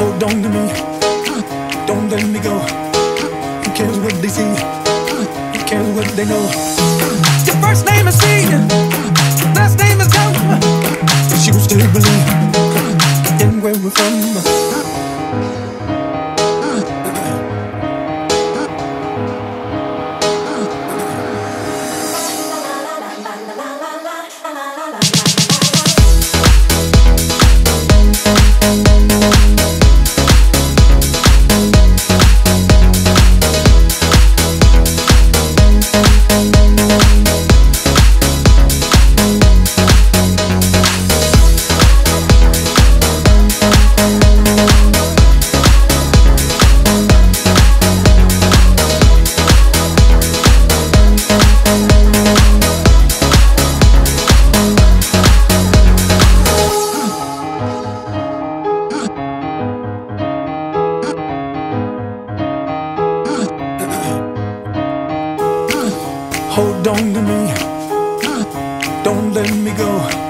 on to me. Don't let me go. Who cares what they see? Who cares what they know? Your first name is C, last name is Go. Hold on to me. Don't let me go.